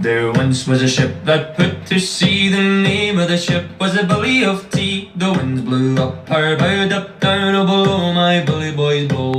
There once was a ship that put to sea. The name of the ship was a Billy of Tea. The winds blew up her bow, up down, oh below my bully boys blow.